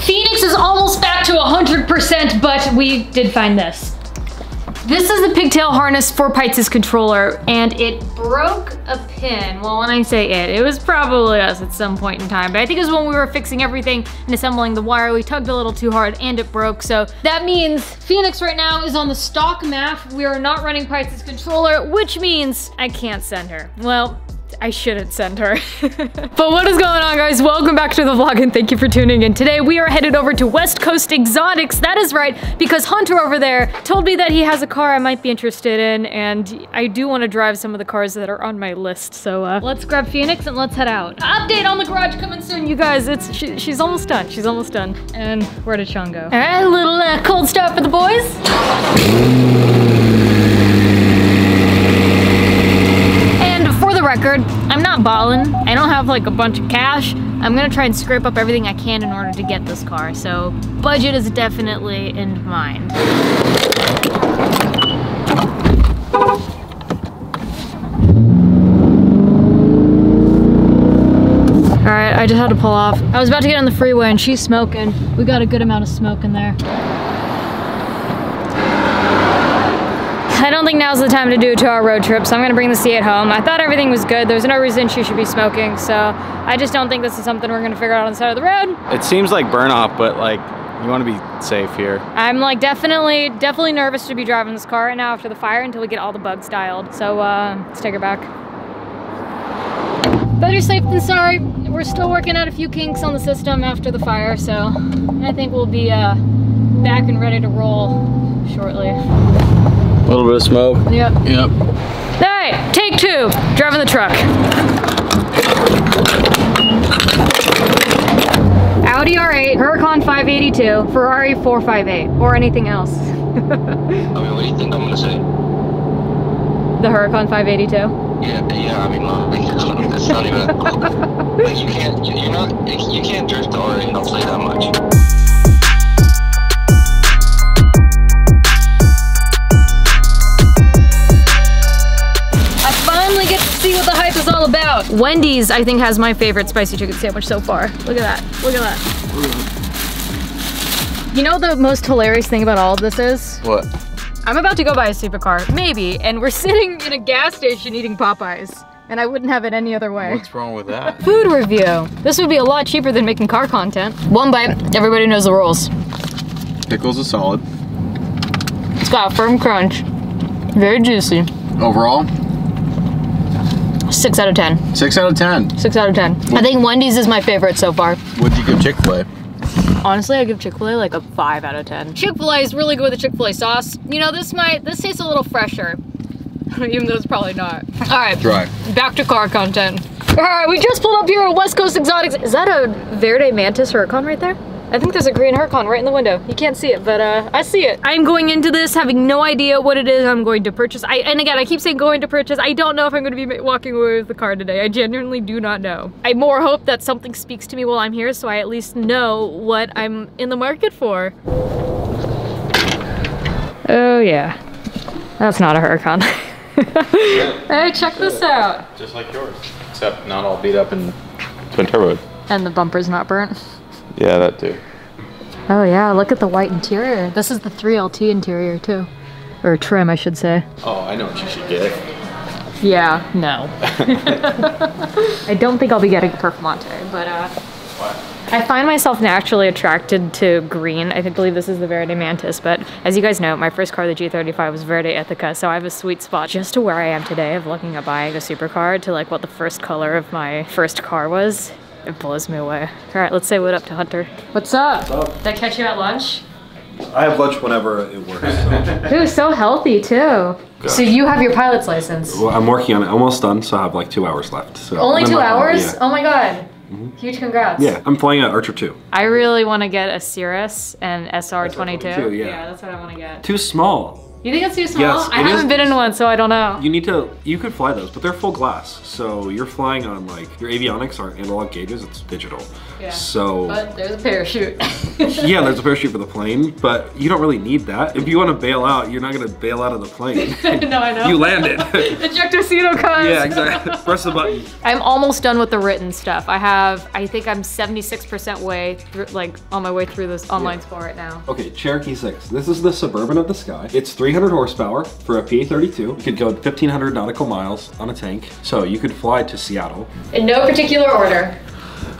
Phoenix is almost back to 100%, but we did find this. This is the pigtail harness for Pites' controller, and it broke a pin. Well, when I say it, it was probably us at some point in time, but I think it was when we were fixing everything and assembling the wire, we tugged a little too hard and it broke. So that means Phoenix right now is on the stock MAF. We are not running Pites' controller, which means I can't send her. Well, I shouldn't send her. but what is going on guys? Welcome back to the vlog and thank you for tuning in. Today we are headed over to West Coast Exotics. That is right, because Hunter over there told me that he has a car I might be interested in and I do want to drive some of the cars that are on my list. So uh, let's grab Phoenix and let's head out. Update on the garage coming soon, you guys. It's she, She's almost done. She's almost done. And where did Sean go? All right, a little uh, cold start for the boys. And for the record, I'm not balling. I don't have like a bunch of cash. I'm gonna try and scrape up everything I can in order to get this car. So budget is definitely in mind. All right, I just had to pull off. I was about to get on the freeway and she's smoking. We got a good amount of smoke in there. I don't think now's the time to do a two-hour road trip, so I'm gonna bring the C8 home. I thought everything was good. There's no reason she should be smoking, so I just don't think this is something we're gonna figure out on the side of the road. It seems like burn off, but like you want to be safe here. I'm like definitely, definitely nervous to be driving this car right now after the fire until we get all the bugs dialed. So uh, let's take her back. Better safe than sorry. We're still working out a few kinks on the system after the fire, so I think we'll be uh, back and ready to roll shortly. A little bit of smoke. Yep. Yep. All right, take two. Driving the truck. Audi R8, Huracan 582, Ferrari 458, or anything else. I mean, what do you think I'm gonna say? The Huracan 582. Yeah, yeah. I mean, like, that's not even. like, you can't. you- You're not. You can't drift the R8. I'll say that much. Wendy's, I think, has my favorite spicy chicken sandwich so far. Look at that. Look at that. You know the most hilarious thing about all of this is? What? I'm about to go buy a supercar, maybe, and we're sitting in a gas station eating Popeyes. And I wouldn't have it any other way. What's wrong with that? Food review. This would be a lot cheaper than making car content. One bite, everybody knows the rules. Pickles are solid. It's got a firm crunch. Very juicy. Overall, Six out of 10. six out of ten. Six out of 10. I think Wendy's is my favorite so far. What'd you give Chick Fil A? Honestly, I give Chick-fil-A like a five out of 10. Chick-fil-A is really good with the Chick-fil-A sauce. You know, this might, this tastes a little fresher. Even though it's probably not. All right, Dry. back to car content. All right, we just pulled up here at West Coast Exotics. Is that a Verde Mantis Huracan right there? I think there's a green Huracan right in the window. You can't see it, but uh, I see it. I'm going into this having no idea what it is I'm going to purchase. I And again, I keep saying going to purchase. I don't know if I'm going to be walking away with the car today. I genuinely do not know. I more hope that something speaks to me while I'm here so I at least know what I'm in the market for. Oh yeah, that's not a Huracan. hey, check this out. Just like yours, except not all beat up and twin turbo. And the bumper's not burnt. Yeah, that too. Oh yeah, look at the white interior. This is the 3LT interior too. Or trim, I should say. Oh, I know what you should get. Yeah, no. I don't think I'll be getting Performante, but uh, I find myself naturally attracted to green. I believe this is the Verde Mantis, but as you guys know, my first car, the G35, was Verde Ithaca, so I have a sweet spot just to where I am today of looking at buying a supercar to like what the first color of my first car was. It blows me away. All right, let's say what up to Hunter. What's up? Did I catch you at lunch? I have lunch whenever it works. So. Ooh, so healthy too. So you have your pilot's license. well, I'm working on it, almost done, so I have like two hours left. So Only two like, hours? yeah. Oh my god. Mm-hmm. Huge congrats. Yeah, I'm flying at Archer 2. I really want to get a Cirrus and SR22. SR22, yeah. that's what I want to get. Too small. You think it's too small? Yes, I haven't is. been in one, so I don't know. You need to. You could fly those, but they're full glass. So you're flying on like your avionics aren't analog gauges. It's digital. Yeah. So But there's a parachute. yeah, there's a parachute for the plane, but you don't really need that. If you want to bail out, you're not gonna bail out of the plane. no, I know. you landed. Ejectocito cars. yeah, exactly. Press the button. I'm almost done with the written stuff. I have, I think I'm 76% way through, like on my way through this online Yeah. school right now. Okay, Cherokee 6. This is the Suburban of the Sky. It's 300 horsepower for a PA32. You could go 1,500 nautical miles on a tank. So you could fly to Seattle In no particular order.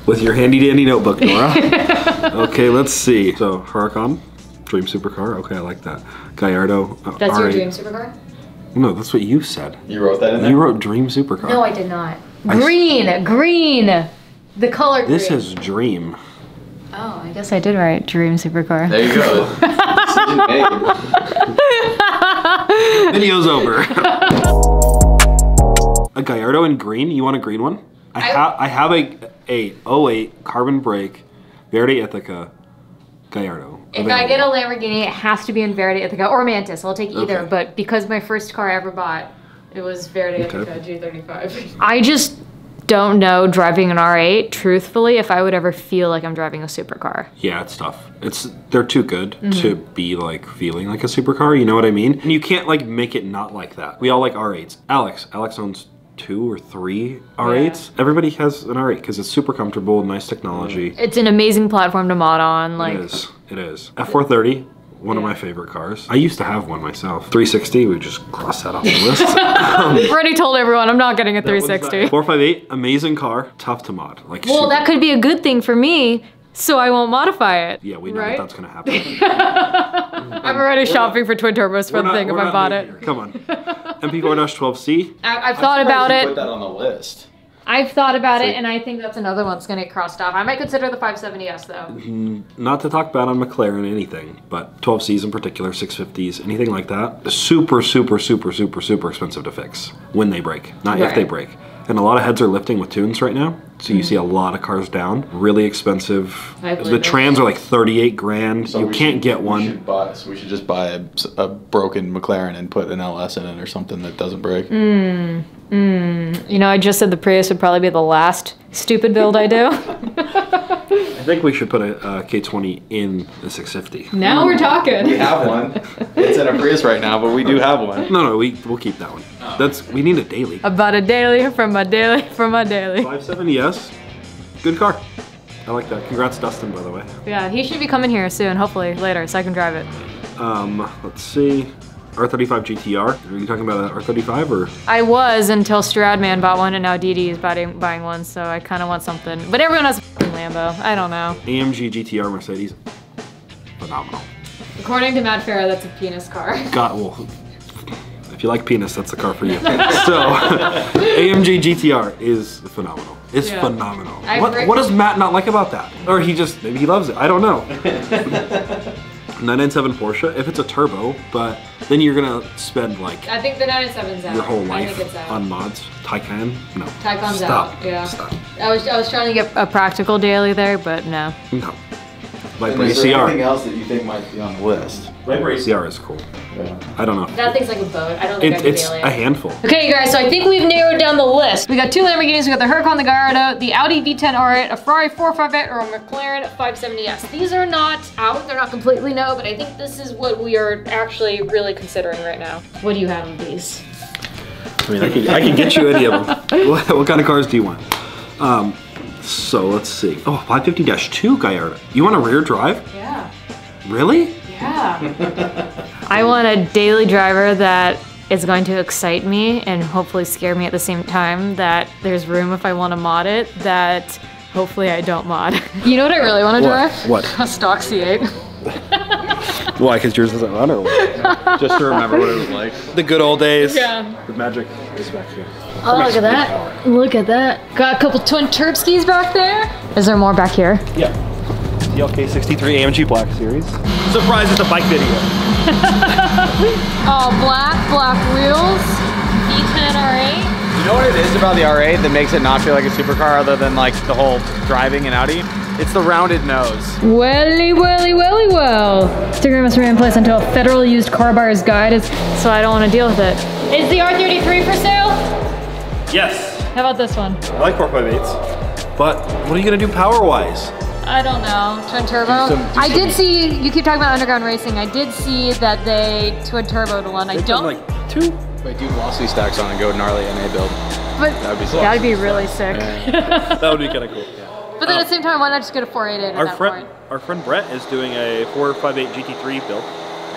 with your handy dandy notebook, Nora. okay, let's see. So Huracan, Dream Supercar. Okay, I like that. Gallardo. uh, That's your R8. dream supercar? No, that's what you said. You wrote that in there? You wrote Dream Supercar. No, I did not. Green, green. The color This green. is Dream. Oh, I guess I did write dream supercar. There you go. Decision made. Video's over. a Gallardo in green. You want a green one? I, I- have I have a a 08 carbon brake Verde Ithaca Gallardo. If I get a Lamborghini, it has to be in Verde Ithaca or Mantis. I'll take either. Okay. But because my first car I ever bought, it was Verde Okay. Ithaca G35. I just don't know driving an R8, truthfully, if I would ever feel like I'm driving a supercar. Yeah, it's tough. It's they're too good Mm-hmm. to be like feeling like a supercar. You know what I mean? And you can't like make it not like that. We all like R8s. Alex, Alex owns two or three R8s. Everybody has an R8 because it's super comfortable, nice technology. It's an amazing platform to mod on. Like, it is. It is. F430. One of my favorite cars. I used to have one myself. 360, we just cross that off the list. Um, I've already told everyone I'm not getting a 360. 458, amazing car, tough to mod. Like Well, super- that could be a good thing for me, so I won't modify it. Yeah, we know right? that that's gonna happen. I'm already shopping for twin turbos for the thing if I bought it. here. Come on. MP4-12C. I've thought about it. Put that on the list. I've thought about it, like- and I think that's another one that's gonna get crossed off. I might consider the 570s though. Mm-hmm. Not to talk bad on McLaren anything, but 12Cs in particular, 650s, anything like that, super, super, super, super, super expensive to fix when they break, not if they break. And a lot of heads are lifting with tunes right now, so you see a lot of cars down. Really expensive. The believe trans are like 38 grand. So you can't should- get we one. should buy- so we should just buy a, a broken McLaren and put an LS in it or something that doesn't break. Mm. You know, I just said the Prius would probably be the last stupid build I do. I think we should put a, uh K20 in the 650. now we're talking. We have one. It's in a Prius right now, but we do have one. No, no, we we'll keep that one. That's we need a daily. About a daily from my daily from my daily. 570S, good car. I like that. Congrats, Dustin, by the way. Yeah, he should be coming here soon, hopefully later, so I can drive it. Um, let's see. R35 GTR. Are you talking about an R35 or? I was until Stradman bought one, and now Didi is buying, buying one, so I kind of want something. But everyone has a f***ing Lambo. I don't know. AMG GTR Mercedes. Phenomenal. According to Matt Farah, that's a penis car. God, well, if you like penis, that's the car for you. so, AMG GTR is phenomenal. It's Yeah. phenomenal. What, what does Matt not like about that? Or he just, maybe he loves it. I don't know. 997 Porsche, if it's a turbo, but then you're gonna spend like I think the 97's out. your whole life on mods. Taycan? No. Taycan's Stop. out, yeah. Stop. I was I was trying to get a practical daily there, but no. No. Viper And is there anything else that you think might be on the list? Viper ACR is cool. Yeah. I don't know. That thing's like a boat. I don't think It, I can it's daily. a handful. Okay, guys, so I think we've narrowed down the list. We got two Lamborghinis, we got the Huracan, the Gallardo, the Audi V10 R8, a Ferrari 458, or a McLaren 570S. These are not out, they're not completely no, but I think this is what we are actually really considering right now. What do you have of these? I mean, I can, I can get you any of them. What, what kind of cars do you want? Um, so let's see. Oh, 550-2 Gallardo. You want a rear drive? Yeah. Really? Yeah. I want a daily driver that is going to excite me and hopefully scare me at the same time. That there's room if I want to mod it. That hopefully I don't mod. You know what I really want to What? drive? What? A stock C8. Why? Because yours isn't on or what? Just to remember what it was like. The good old days. Yeah. The magic is back here. Oh, look at that. Look at that. Got a couple twin Turbskis back there. Is there more back here? Yeah. CLK 63 AMG Black Series. Surprise at the bike video. Oh, black, black wheels. V10 R8. You know what it is about the R8 that makes it not feel like a supercar other than like the whole driving and Audi? It's the rounded nose. Welly, welly, welly, well. Sticker must remain in place until a federal used car buyer's guide is, so I don't want to deal with it. Is the R33 for sale? Yes. How about this one? I like 458s. But what are you gonna do power-wise? I don't know. Twin turbo? Do some- do I did see, you keep talking about underground racing. I did see that they twin turboed one. I They've don't, like two. Wait, do velocity stacks on and go gnarly NA build. but That'd be that'd be really sick. That would be kind of cool. But then at the um, same time, why not just get a 488 at Our that friend, point? our friend Brett is doing a 458 GT3 build.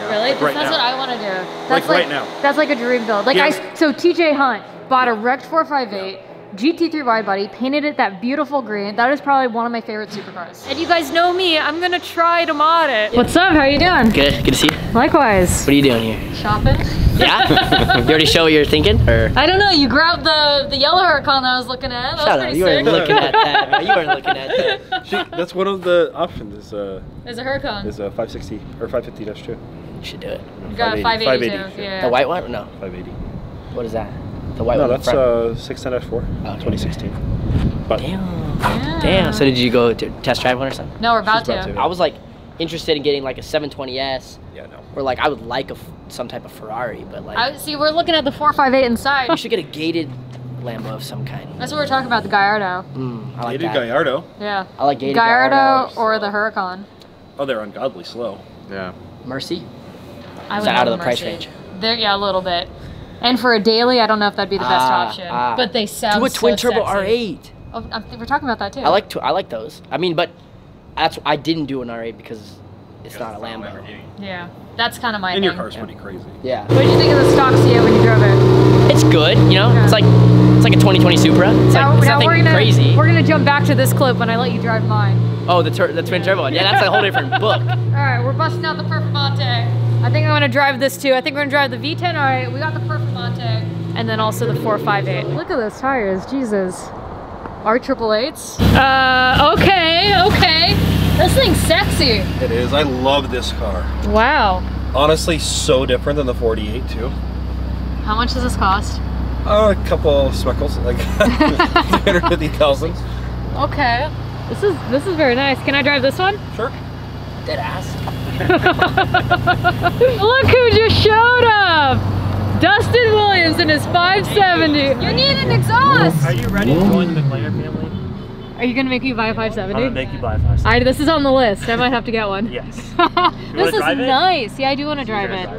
Really? Like right that's now. what I want to do. That's Like right now. That's like a dream build. Like Yeah. I, so TJ Hunt bought a wrecked 458. GT3 wide body, painted it that beautiful green. That is probably one of my favorite supercars. And you guys know me, I'm gonna try to mod it. What's up? How you doing? Good, good to see you. Likewise. What are you doing here? Shopping? Yeah? you already show what you're thinking? Or I don't know. You grabbed the the yellow Huracan that I was looking at. That shut was up, pretty you sick. weren't looking at that. You weren't looking at that. She, that's one of the options is uh There's a Huracan. is a 560 or 550-2. You should do it. You got a 582. 580, Yeah. The white one? No. 580. What is that? The white No, one. in that's front. uh 610-4, okay. 2016. But Damn. Yeah. Damn. So did you go to test drive one or something? No, we're about She's about to. to. I was like interested in getting like a 720s yeah, no. or like I would like a f- some type of Ferrari, but like I see. We're looking at the 458 inside. you should get a gated Lambo of some kind. That's what we're talking about. The Gallardo. Mm, I like Gated that. Gallardo. Yeah. I like gated Gallardo Gallardo. or the Huracan. Oh, they're ungodly slow. Yeah. Mercy. I Is would that out of the price range? There, yeah, a little bit. And for a daily, I don't know if that'd be the best Ah, option. ah. But they sound Do a twin so turbo sexy. R8. Oh, I think we're talking about that too. I like tw- I like those. I mean, but that's I didn't do an R8 because it's not a Lambo. Yeah, that's kind of my And thing. your car's pretty crazy. Yeah, What did you think of the stock C8 when you drove it? it's good. You know, Yeah. it's like it's like a 2020 Supra. It's now, like it's now nothing we're gonna crazy. we're gonna jump back to this clip when I let you drive mine. Oh, the tur- the twin turbo one. Yeah, that's a whole different book. All right, we're busting out the Performante. I think I'm gonna drive this too. I think we're gonna drive the V10. All right, we got the Performante, and then also the 458. Look at those tires, Jesus. R triple eights. Uh, okay, okay. This thing's sexy. It is. I love this car. Wow. Honestly, so different than the 48 too. How much does this cost? Uh, a couple smeckles, like 350,000. Okay. This is this is very nice. Can I drive this one? Sure. Dead ass. Look who just showed up! Dustin Williams in his 570. You need an exhaust! Are you ready to join the McLaren family? Are you gonna make me buy a I'm gonna 570? make you buy a 570. I, this is on the list. I might have to get one. Yes. this is drive it? nice. Yeah, I do want to drive it. All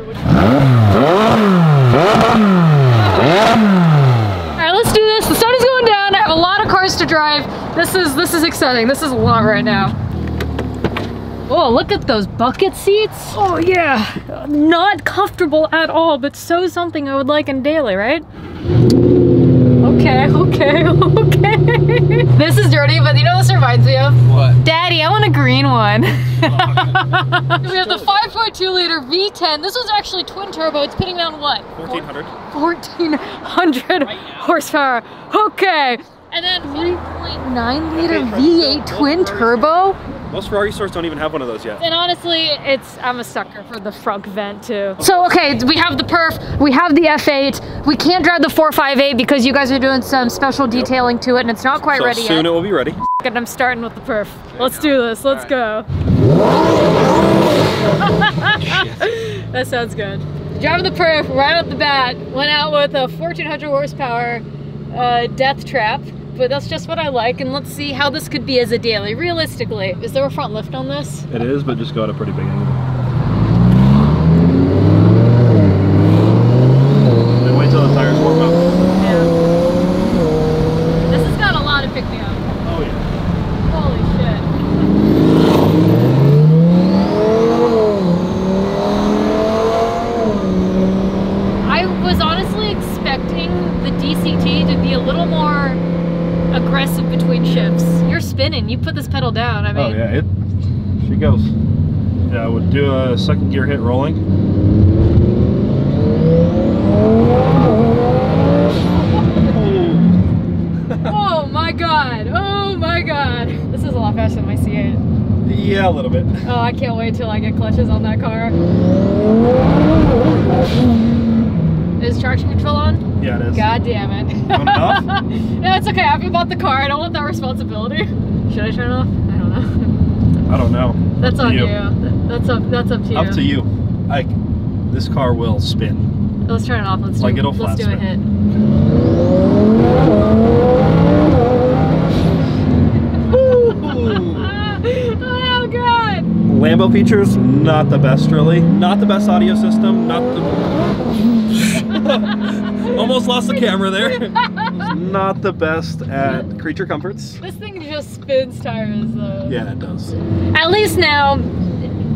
right, let's do this. The sun is going down. I have a lot of cars to drive. This is this is exciting. This is a lot right now. Oh, look at those bucket seats. Oh yeah, not comfortable at all, but so something I would like in daily, right? Okay, okay, okay. this is dirty, but you know what this reminds me of? What? Daddy, I want a green one. we have the 5.2 liter V10. This was actually twin turbo. It's putting down what? 1400. 1400 horsepower. Okay. And then 3.9 liter V8 twin turbo. Most Ferrari stores don't even have one of those yet. And honestly, it's I'm a sucker for the front vent too. So okay, we have the perf, we have the F8. We can't drive the 458 because you guys are doing some special detailing to it and it's not quite So ready soon yet. Soon it will be ready. And I'm starting with the perf. Let's do this. Let's go. that sounds good. Driving the perf right off the bat. Went out with a 1400 horsepower uh, death trap. But that's just what I like, and let's see how this could be as a daily. Realistically, is there a front lift on this? It is, but just got a pretty big angle. And wait till the tires warm up. Yeah. This has got a lot of pick me up. Oh yeah. Holy shit. I was honestly expecting the DCT to be a little more aggressive between shifts. You're spinning. You put this pedal down. I mean, Oh yeah, it. She goes. Yeah, I would do a second gear hit rolling. oh my god. Oh my god. This is a lot faster than my C8. Yeah, a little bit. Oh, I can't wait till I get clutches on that car. Is traction control on? Yeah, it is. God damn it. no, it's okay. I haven't bought the car. I don't want that responsibility. Should I turn it off? I don't know. I don't know. That's on you. you. That's up. That's up to you. Up to you. Like, this car will spin. Let's turn it off. Let's Like, do. it'll let's do a hit. oh god! Lambo features, not the best really. Not the best audio system, not the... Almost lost the camera there. not the best at creature comforts. This thing just spins tires though. Yeah, it does. At least now,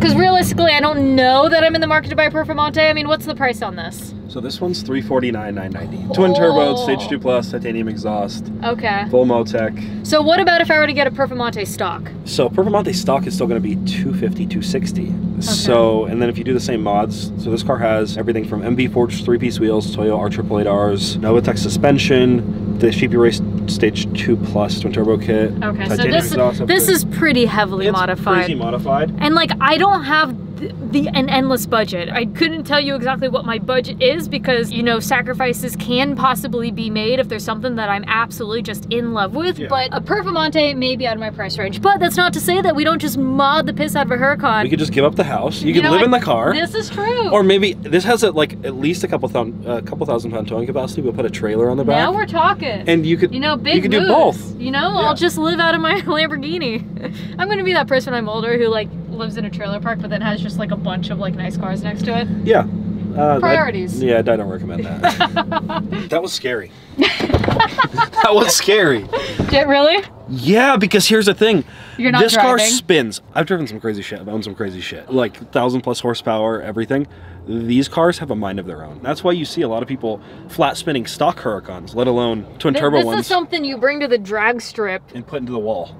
because realistically, I don't know that I'm in the market to buy a Performante. I mean, what's the price on this? So this one's 349,990. Twin turbo, Oh. stage 2 plus, titanium exhaust, Okay. full Motec. So what about if I were to get a Performante stock? So Performante stock is still going to be 250, 260. Okay. So, and then if you do the same mods, so this car has everything from MV Forged three-piece wheels, Toyo R888Rs, Novitec suspension, the Sheepey Race Stage 2 Plus twin turbo kit. Okay, uh, so titanium this exhaust up this is pretty heavily it's modified. crazy modified. And like I don't have the an endless budget. I couldn't tell you exactly what my budget is because you know sacrifices can possibly be made if there's something that I'm absolutely just in love with. Yeah. But a Performante may be out of my price range. But that's not to say that we don't just mod the piss out of a Huracan. We could just give up the house. You, can know live what? in the car. This is true. or maybe this has a, like at least a couple thousand, a uh, couple thousand pound towing capacity. We'll put a trailer on the back, now we're talking. and you could you know, big you could do both. You know, Yeah. I'll just live out of my Lamborghini. I'm gonna be that person when I'm older who like lives in a trailer park, but then has just like a bunch of like nice cars next to it. Yeah. Uh, Priorities. I, yeah, I don't recommend that. that was scary. that was scary. Yeah, really? Yeah, because here's the thing. You're not this car spins. I've driven some crazy shit. I've owned some crazy shit. Like thousand plus horsepower, everything. These cars have a mind of their own. That's why you see a lot of people flat spinning stock Huracans, let alone twin Th- turbo this ones, is something you bring to the drag strip. and put into the wall.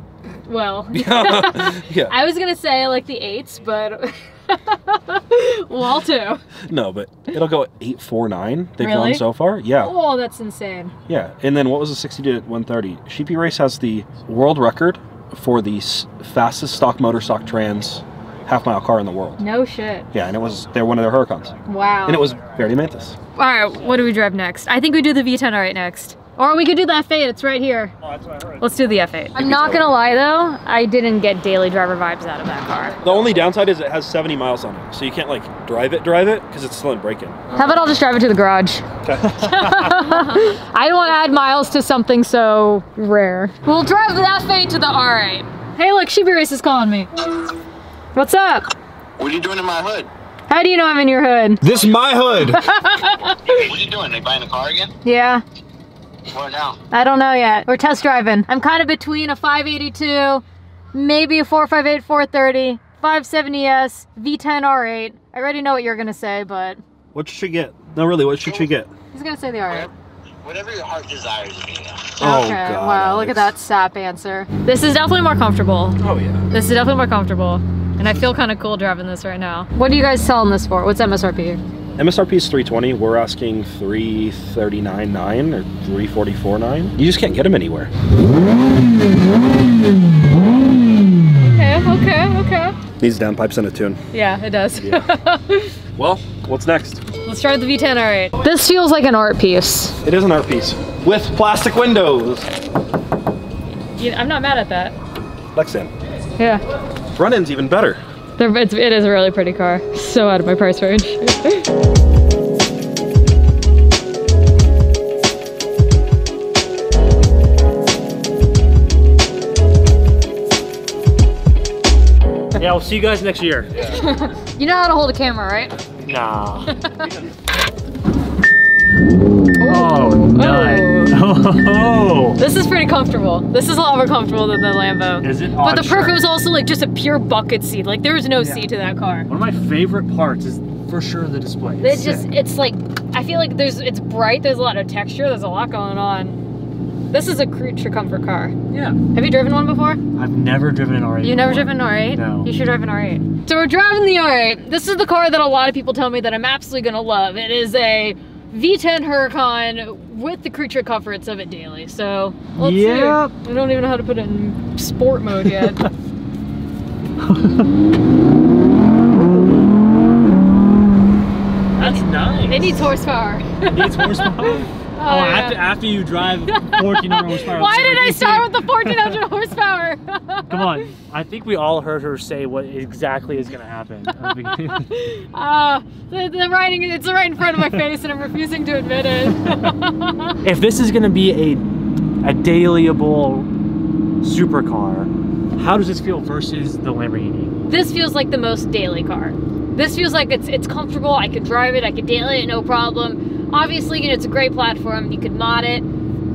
Well, yeah. I was gonna say like the eights, but wall two. No, but it'll go eight four nine. They've Really? gone so far. Yeah. Oh, that's insane. Yeah, and then what was the 60 to 130? Sheepey Race has the world record for the fastest stock motor stock trans half mile car in the world. No shit. Yeah, and it was they're one of their Huracans, Wow. and it was Verde Mantis. All right, what do we drive next? I think we do the V10 all right next. Or we could do the F8, it's right here. Oh, that's what I heard. Let's do the F8. I'm not gonna lie though, I didn't get daily driver vibes out of that car. The only downside is it has 70 miles on it, so you can't like drive it, drive it, because it's still in break-in. How about I'll just drive it to the garage? Okay. I don't want to add miles to something so rare. We'll drive the F8 to the R8. Hey, look, Sheepey Race is calling me. What's up? What are you doing in my hood? How do you know I'm in your hood? This is my hood. What are you doing? They buying a car again? Yeah, What now? I don't know yet. We're test driving. I'm kind of between a 582, maybe a 458 430, 570S, V10 R8. I already know what you're gonna say, but what should she get? No, really, what should she get? he's gonna say the R8. Whatever your heart desires, Nina. Oh, okay, God, wow, look at that sap answer. This is definitely more comfortable. Oh yeah. This is definitely more comfortable. And I feel kind of cool driving this right now. What are you guys selling this for? What's MSRP? MSRP is 320. We're asking 339.9 or 344.9. You just can't get them anywhere. Okay, okay, okay. Needs downpipes and a tune. Yeah, it does. Well, what's next? Let's try the V10 R8. This feels like an art piece. It is an art piece with plastic windows. I'm not mad at that. Lexan. Yeah. Front end's even better. It's, it is a really pretty car. So out of my price range. Yeah, I'll see you guys next year. you know how to hold a camera, right? Nah. oh, nut. Oh. This is pretty comfortable. This is a lot more comfortable than the Lambo. Is it? Oh, But the I'm sure. Was also like just a pure bucket seat. Like there was no seat to that car. One of my favorite parts is for sure the display. It's just, it's like, I feel like there's, it's bright. There's a lot of texture. There's a lot going on. This is a creature comfort car. yeah. Have you driven one before? I've never driven an R8. You've never before. driven an R8? No. You should drive an R8. So we're driving the R8. This is the car that a lot of people tell me that I'm absolutely gonna love. It is a V10 Huracan with the creature comforts of it daily. So let's Yep. see. I don't even know how to put it in sport mode yet. That's nice. it needs horsepower. It needs horsepower. Oh, after, after you drive 1400 horsepower. Why did I start with the 1400 horsepower? Come on. I think we all heard her say what exactly is going to happen. at the beginning. Uh, the, the writing, it's right in front of my face and I'm refusing to admit it. if this is going to be a a dailyable supercar, how does this feel versus the Lamborghini? this feels like the most daily car. This feels like it's it's comfortable. I could drive it. I could daily it, no problem. Obviously, you know, it's a great platform. You could mod it.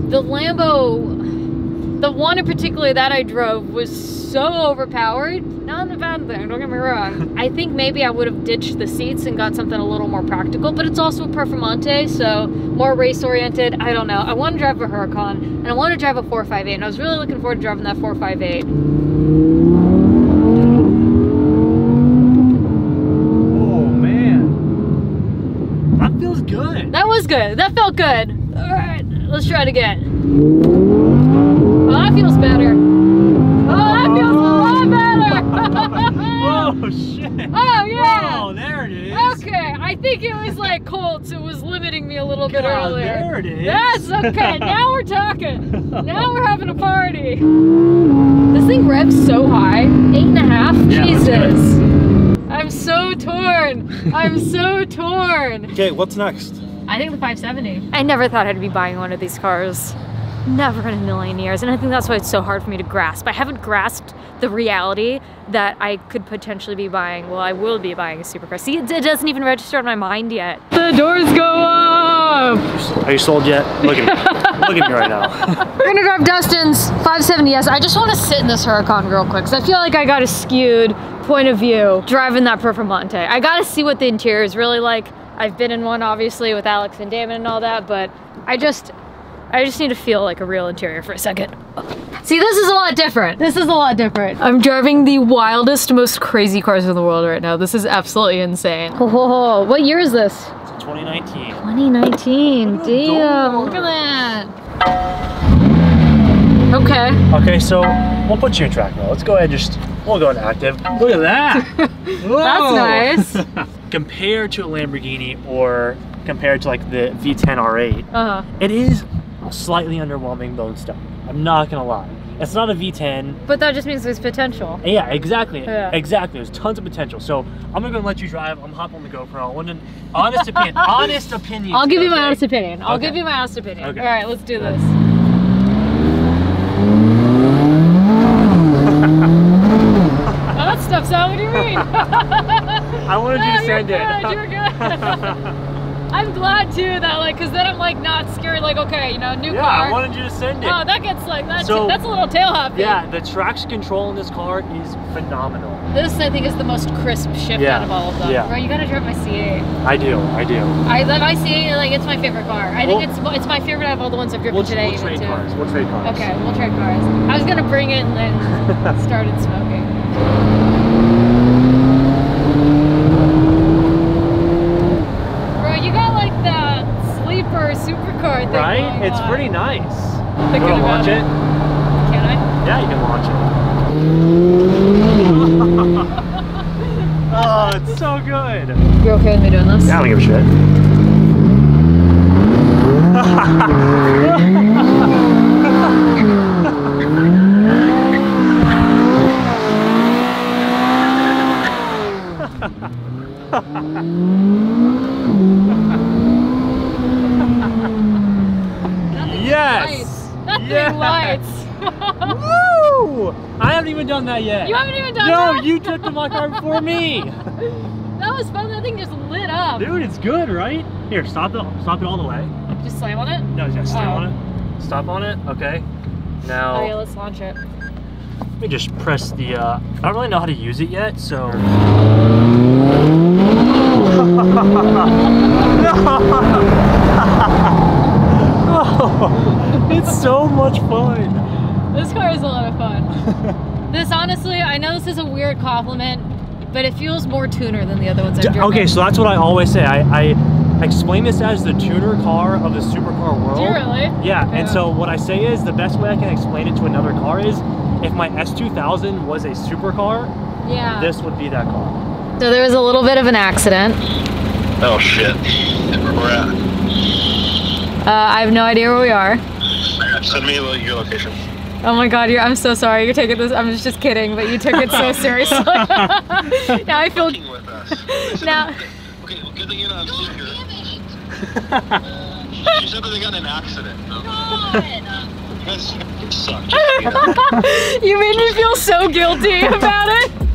The Lambo, the one in particular that I drove, was so overpowered. Not in a bad thing. Don't get me wrong. I think maybe I would have ditched the seats and got something a little more practical. But it's also a Performante, so more race oriented. I don't know. I want to drive a Huracan and I want to drive a 458. And I was really looking forward to driving that 458. Oh man. That feels good. That was good. That felt good. All right, let's try it again. Oh, that feels better. Oh, that feels a lot better. Oh shit. oh yeah. Oh, there it is. Okay, I think it was like cold, so it was limiting me a little bit God, earlier. there it is. Yes, okay, now we're talking. Now we're having a party. This thing revs so high. Eight and a half? Yeah, let's do it. Jesus. I'm so torn. I'm so torn. Okay, what's next? I think the 570. I never thought I'd be buying one of these cars. Never in a million years. And I think that's why it's so hard for me to grasp. I haven't grasped the reality that I could potentially be buying, well, I will be buying a supercar. See, it, it doesn't even register in my mind yet. The doors go up! Are you sold yet? Look at me. Look at me right now. We're gonna drive Dustin's 570S. I just wanna sit in this Huracan real quick, because I feel like I got a skewed point of view driving that Performante. I gotta see what the interior is really like. I've been in one, obviously, with Alex and Damon and all that, but I just, I just need to feel like a real interior for a second. See, this is a lot different. This is a lot different. I'm driving the wildest, most crazy cars in the world right now. This is absolutely insane. Oh, what year is this? 2019. 2019. Damn, look at that. Okay. Okay, so we'll put you in track mode. Let's go ahead and just, we'll go in active. Look at that. That's nice. compared to a Lamborghini or compared to like the V10 R8, Uh-huh. it is slightly underwhelming bone stock. I'm not gonna lie. It's not a V10. But that just means there's potential. Yeah, exactly. Yeah. Exactly. There's tons of potential. So I'm gonna go let you drive. I'm hop on the GoPro. I want an honest opinion. honest opinion. I'll give you my honest opinion. I'll Okay. give you my honest opinion. Okay. All right, let's do this. oh, that stuff's out. What do you mean? I wanted you to oh send you're it. good, You're good. I'm glad too that like, cause then I'm like not scared. Like, okay, you know, new yeah, car. I wanted you to send it. oh, that gets like that's So- that's a little tail hopping. yeah, the traction control in this car is phenomenal. This I think is the most crisp shift Yeah, out of all of them. yeah. Right, you gotta drive my C8. I do. I do. I love my C8. Like it's my favorite car. I think it's it's my favorite out of all the ones I've driven We'll, today. we'll trade too. cars. We'll trade cars. Okay, we'll trade cars. I was gonna bring it and then started smoking. Bro, you got like that sleeper supercar thing. Right? going It's on. pretty nice. Thinking You wanna about launch it? Can I? Yeah, you can launch it. oh, it's so good. You're okay with me doing this? Yeah, I don't give a shit. yes! Lights. That thing Yes. lights. Woo! I haven't even done that yet. you haven't even done no, that? No, you took the my car before me. That was fun. That thing just lit up. Dude, it's good, right? Here, stop it. Stop it all the way. Just slam on it. No, just stay Oh. on it. Stop on it. Okay. Now yeah, let's launch it. let me just press the. Uh, I don't really know how to use it yet, so. no! It's so much fun. This car is a lot of fun. this honestly, I know this is a weird compliment, but it feels more tuner than the other ones I've driven. Okay, so that's what I always say. I, I explain this as the tuner car of the supercar world. Do you really? Yeah, and so what I say is the best way I can explain it to another car is if my S2000 was a supercar, Yeah. this would be that car. So there was a little bit of an accident. Oh shit. We're at. Uh, I have no idea where we are. Send me your location. Oh my god, you're, I'm so sorry. You're taking this. I'm just kidding, but you took it so seriously. now I feel. with us. Now. Okay, well, good thing you're not here. She said that they got in an accident. You guys suck. you made me feel so guilty about it.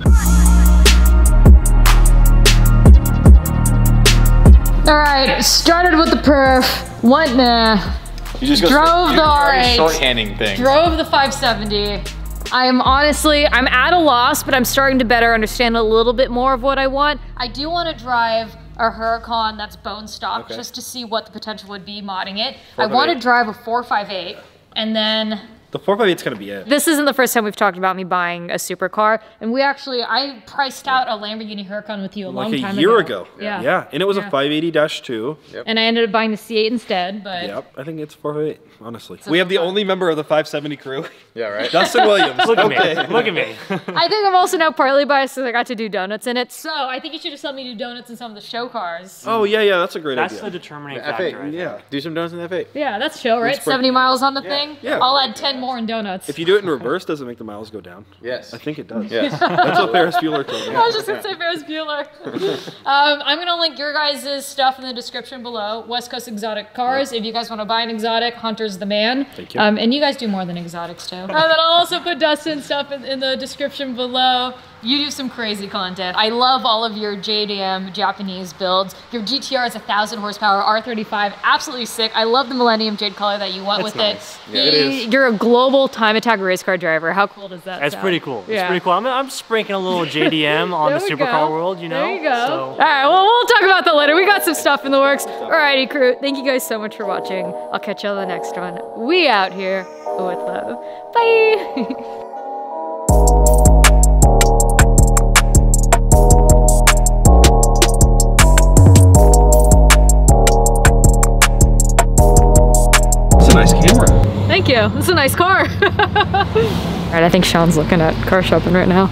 All right, started with the perf. What? Nah. You just Drove the you're already R8. Shorthanding things. Drove the 570. I am honestly, I'm at a loss, but I'm starting to better understand a little bit more of what I want. I do want to drive a Huracan that's bone stock Okay. just to see what the potential would be modding it. I want to drive a 458 and then The 458 is gonna be it. this isn't the first time we've talked about me buying a supercar, and we actually I priced out a Lamborghini Huracan with you a long time ago. Like a year ago. ago. Yeah. Yeah, and it was Yeah. a 580-2. Yep. And I ended up buying the C8 instead, but Yep, I think it's 458. Honestly, we have the only member of the 570 crew, Yeah, right. Dustin Williams. Look at okay. me. Look at me. I think I'm also now partly biased because I got to do donuts in it. So I think you should just let me do donuts in some of the show cars. Oh yeah, yeah, that's a great idea. That's the idea. determining F8. factor. I think. yeah. Do some donuts in the F8. Yeah, that's chill, right? Let's 70 miles on the thing. Yeah. I'll add 10 more in donuts. If you do it in reverse, does it make the miles go down? Yes. I think it does. Yes. That's what Ferris Bueller told me. I was just gonna say Ferris Bueller. um, I'm gonna link your guys' stuff in the description below. West Coast exotic cars. If you guys want to buy an exotic, Hunter's the man. Thank you. Um, and you guys do more than exotics too. and then I'll also put Dustin's stuff in, in the description below. You do some crazy content. I love all of your JDM Japanese builds. Your GTR is a thousand horsepower, R35, absolutely sick. I love the Millennium Jade color that you went with nice. it. Yeah, it You- is. You're a global time attack race car driver. How cool does that That's sound? pretty cool. Yeah. It's pretty cool. I'm, I'm sprinkling a little JDM on the we supercar go. world, you know? There you go. So, All right, well, we'll talk about that later. We got some stuff in the works. Alrighty, crew. Thank you guys so much for watching. I'll catch you on the next one. We out here with love. Bye. Thank you. This is a nice car. All right, I think Sean's looking at car shopping right now.